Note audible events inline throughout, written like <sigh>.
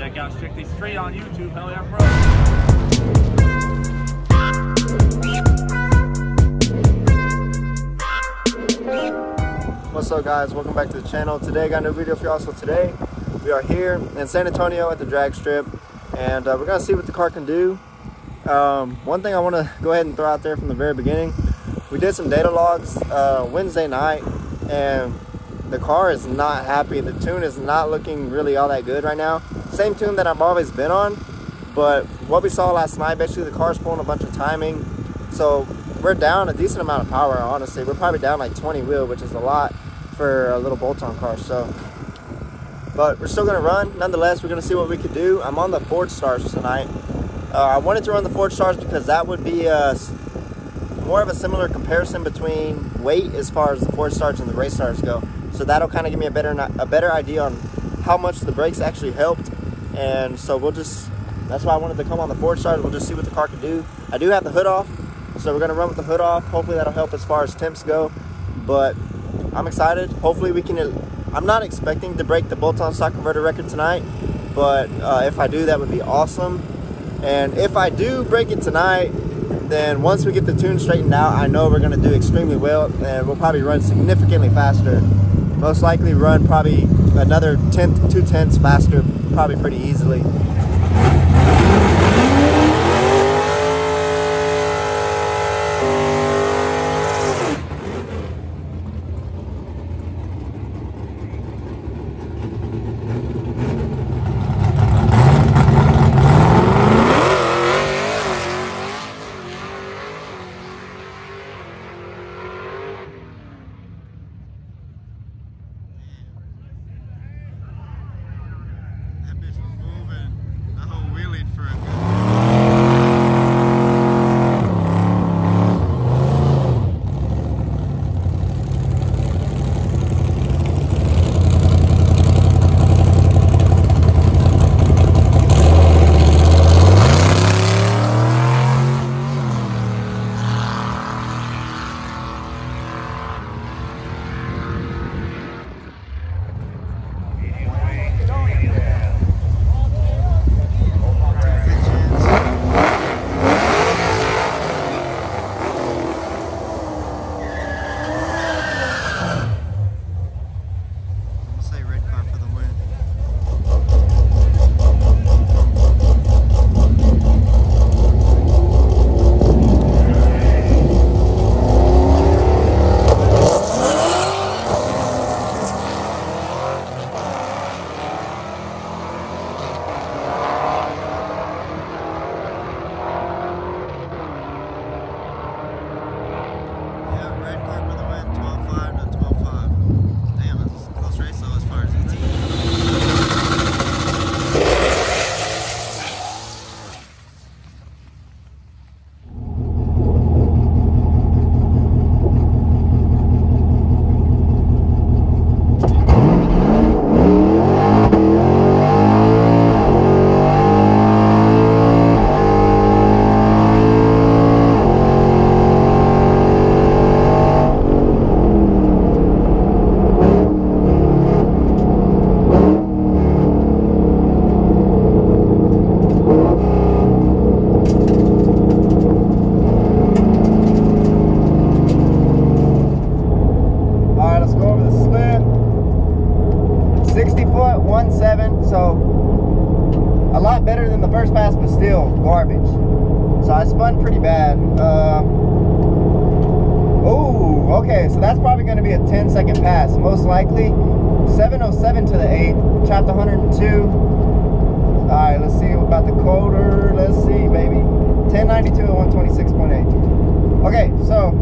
Check out Strictly Street on YouTube. Hell yeah. What's up guys, welcome back to the channel. Today I got a new video for y'all. So today we are here in San Antonio at the drag strip and uh, we're gonna see what the car can do. Um, one thing I wanna go ahead and throw out there from the very beginning, we did some data logs uh, Wednesday night and the car is not happy. The tune is not looking really all that good right now. Same tune that I've always been on, but what we saw last night, basically the car's pulling a bunch of timing. So we're down a decent amount of power, honestly. We're probably down like 20 wheel, which is a lot for a little bolt-on car. So, but we're still gonna run. Nonetheless, we're gonna see what we could do. I'm on the Forgestars tonight. Uh, I wanted to run the Forgestars because that would be a, more of a similar comparison between weight as far as the Forgestars and the Race Stars go. So that'll kind of give me a better a better idea on how much the brakes actually helped. And so we'll just that's why I wanted to come on the Forgestars. We'll just see what the car can do. I do have the hood off, so we're gonna run with the hood off. Hopefully that'll help as far as temps go. But I'm excited. Hopefully we can. I'm not expecting to break the bolt-on stock converter record tonight, but uh, if I do, that would be awesome. And if I do break it tonight, then once we get the tune straightened out, I know we're gonna do extremely well, and we'll probably run significantly faster. Most likely run probably another tenth, two tenths faster, probably pretty easily. 707 to the 8, chopped 102. All right, let's see about the quarter. Let's see, baby. 1092 at 126.8. Okay, so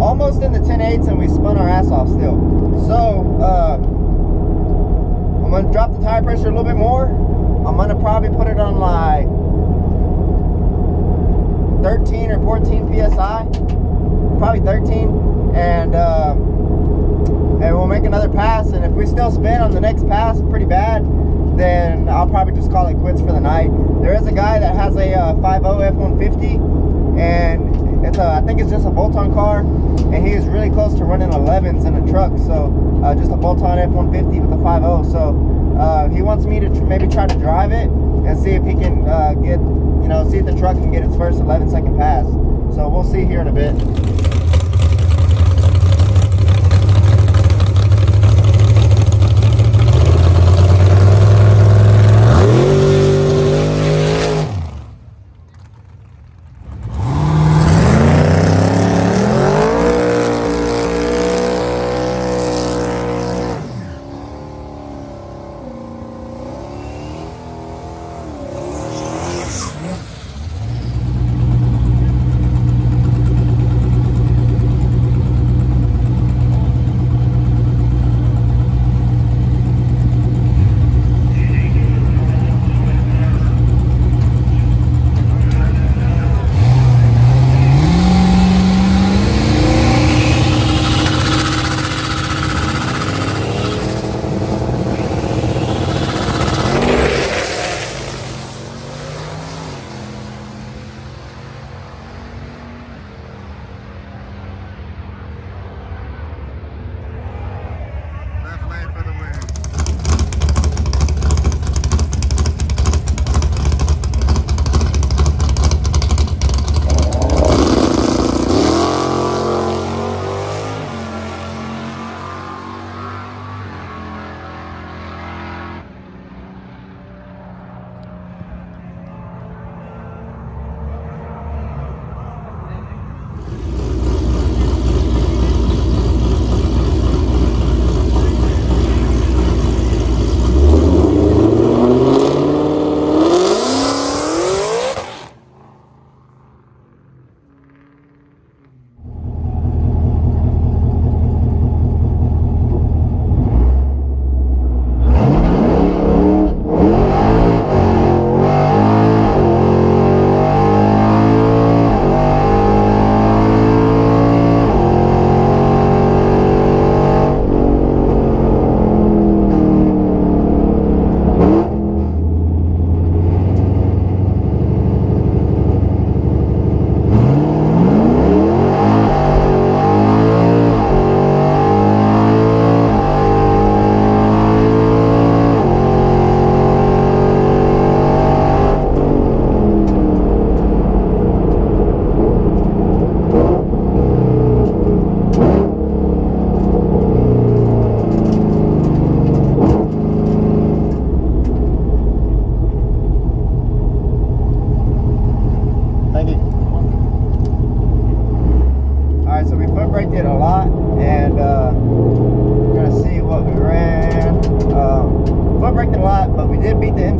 almost in the 10 8s and we spun our ass off still. So, uh, I'm gonna drop the tire pressure a little bit more. I'm gonna probably put it on like 13 or 14 psi, probably 13, and uh, another pass. And if we still spin on the next pass pretty bad, then I'll probably just call it quits for the night. There is a guy that has a uh, 5.0 F-150, and it's a, I think it's just a bolt-on car, and he is really close to running 11s in a truck. So uh, just a bolt-on F-150 with a 5.0. So Uh, he wants me to tr- maybe try to drive it and see if he can uh, get, you know, see if the truck can get its first 11 second pass. So we'll see here in a bit.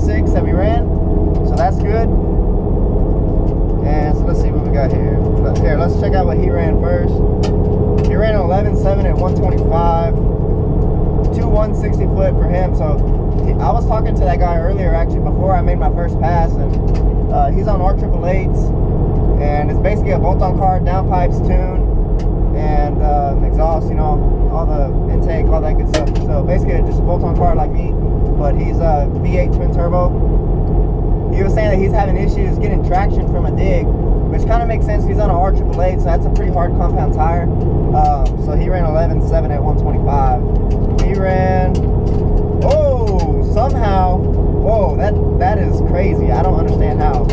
M6 that we ran, so that's good. And so let's see what we got here. But here, let's check out what he ran first. He ran an 11.7 at 125, two 160 foot for him. So he, I was talking to that guy earlier, actually, before I made my first pass, and uh, he's on R triple eights, and it's basically a bolt-on car, downpipes, tune, and uh, exhaust. You know, all the intake, all that good stuff. So basically, just a bolt-on car like me, but he's a V8 twin turbo. He was saying that he's having issues getting traction from a dig, which kind of makes sense. He's on an R triple eight, so that's a pretty hard compound tire. Um, so he ran 11.7 at 125. He ran. Oh, somehow. Whoa, that that is crazy. I don't understand how.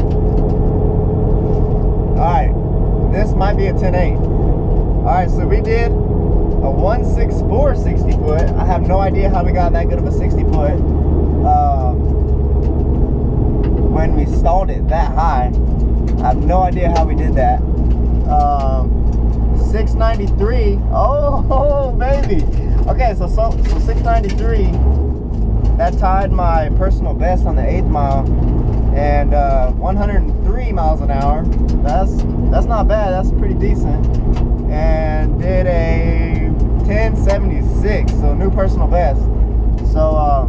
All right, this might be a 10.8. All right, so we did a 164 60 foot. I have no idea how we got that good of a 60 foot. Um, when we stalled it that high. I have no idea how we did that. Um, 693. Oh, <laughs> baby. Okay, so, so so 693. That tied my personal best on the eighth mile, and uh, 103 miles an hour. That's that's not bad. That's pretty decent. And did a 1076, so new personal best. So uh,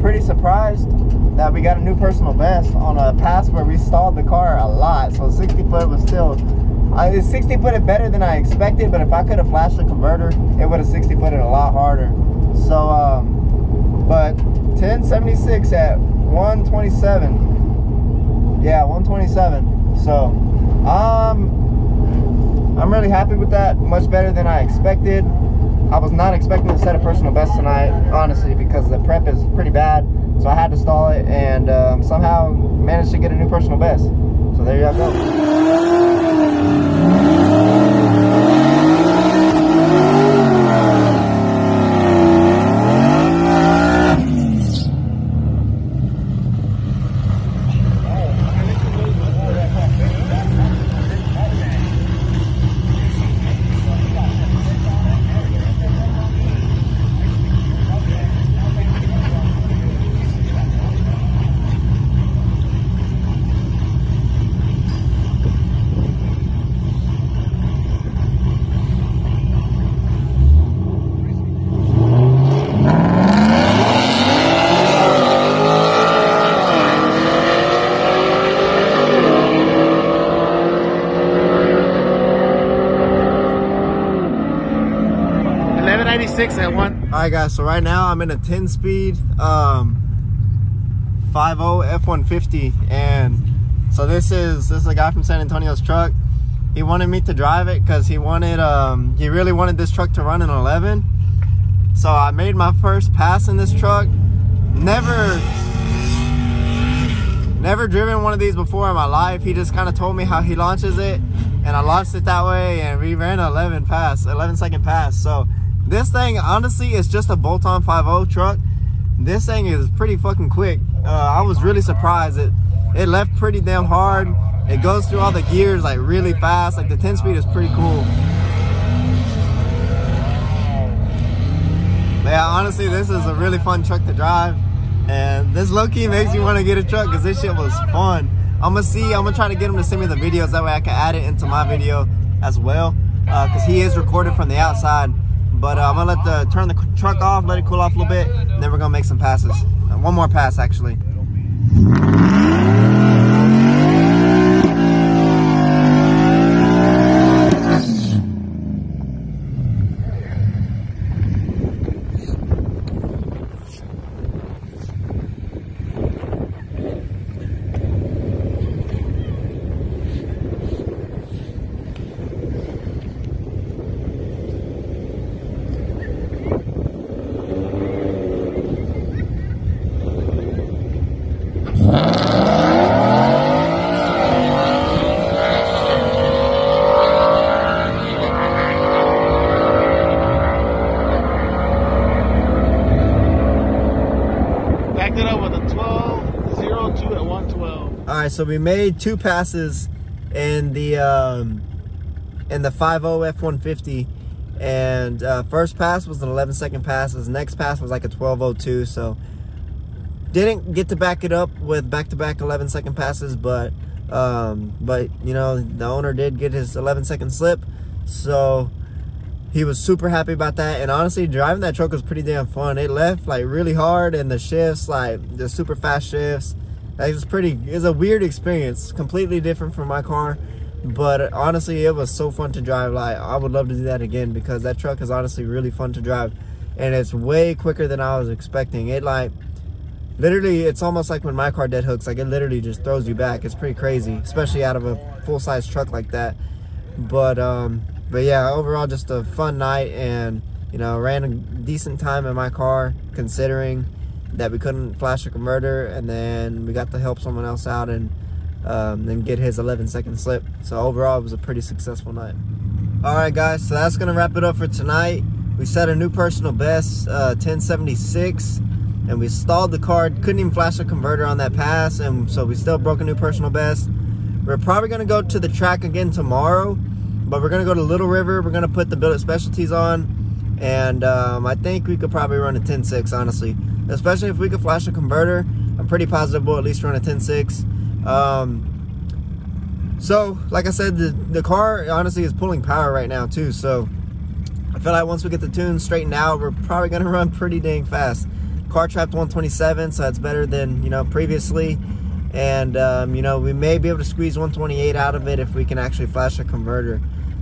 pretty surprised that we got a new personal best on a pass where we stalled the car a lot. So 60 foot was still, uh, it's 60 footed better than I expected, but if I could have flashed the converter, it would have 60 footed a lot harder. So, um, but 1076 at 127. Yeah, 127. So, um, I'm really happy with that. Much better than I expected. I was not expecting to set a personal best tonight, honestly, because the prep is pretty bad. So I had to stall it and um, somehow managed to get a new personal best. So there you go. Six at one. All right, guys. So right now I'm in a 10 speed um, 50 F150, and so this is this is a guy from San Antonio's truck. He wanted me to drive it because he wanted um, he really wanted this truck to run in 11. So I made my first pass in this truck. Never never driven one of these before in my life. He just kind of told me how he launches it, and I launched it that way, and we ran 11 pass, 11 second pass. So this thing, honestly, is just a bolt-on 5.0 truck. This thing is pretty fucking quick. Uh, I was really surprised. It, it left pretty damn hard. It goes through all the gears like really fast. Like the 10 speed is pretty cool. Yeah, honestly, this is a really fun truck to drive. And this low-key makes me want to get a truck because this shit was fun. I'm going to see, I'm going to try to get him to send me the videos. That way I can add it into my video as well. Because uh, he is recorded from the outside. But uh, I'm gonna let the turn the truck off, let it cool off a little bit, then we're gonna make some passes. Uh, one more pass actually. So we made two passes in the um, in the 5.0 F-150 and uh, first pass was an 11 second pass. His next pass was like a 12.02 so didn't get to back it up with back-to-back -back 11 second passes but um, but you know the owner did get his 11 second slip. So he was super happy about that. And honestly driving that truck was pretty damn fun. It left like really hard and the shifts like the super fast shifts it was pretty, it was a weird experience, completely different from my car. But honestly, it was so fun to drive. Like, I would love to do that again because that truck is honestly really fun to drive. And it's way quicker than I was expecting. It like, literally, it's almost like when my car dead hooks. Like, it literally just throws you back. It's pretty crazy, especially out of a full-size truck like that. But, um, but yeah, overall, just a fun night. And, you know, ran a decent time in my car considering that we couldn't flash a converter and then we got to help someone else out and um, then get his 11 second slip. So overall, it was a pretty successful night. All right, guys, so that's gonna wrap it up for tonight. We set a new personal best, uh, 1076, and we stalled the car. Couldn't even flash a converter on that pass, and so we still broke a new personal best. We're probably gonna go to the track again tomorrow, but we're gonna go to Little River. We're gonna put the Billet Specialties on, and um, I think we could probably run a 10.6, honestly especially if we could flash a converter. I'm pretty positive we'll at least run a 10.6. Um, so, like I said, the, the car honestly is pulling power right now too. So, I feel like once we get the tune straightened out, we're probably gonna <laughs> run pretty dang fast. Car trapped 127, so that's better than you know previously. And um, you know we may be able to squeeze 128 out of it if we can actually flash a converter.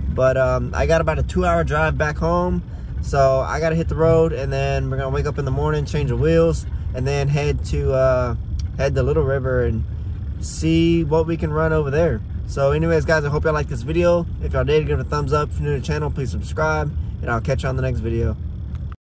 But um, I got about a two-hour drive back home. So I gotta hit the road and then we're gonna wake up in the morning, change the wheels, and then head to uh, head to Little River and see what we can run over there. So anyways, guys, I hope y'all like this video. If y'all did, give it a thumbs up. If you're new to the channel, please subscribe. And I'll catch you on the next video.